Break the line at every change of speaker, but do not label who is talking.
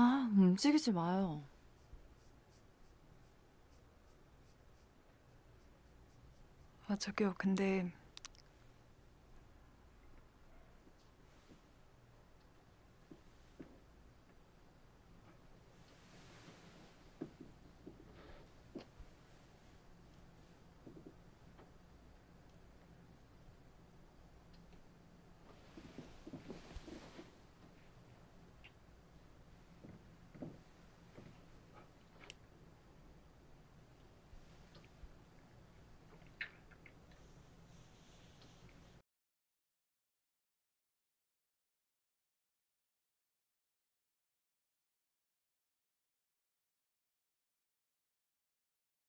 아, 움직이지 마요.
아, 저기요. 근데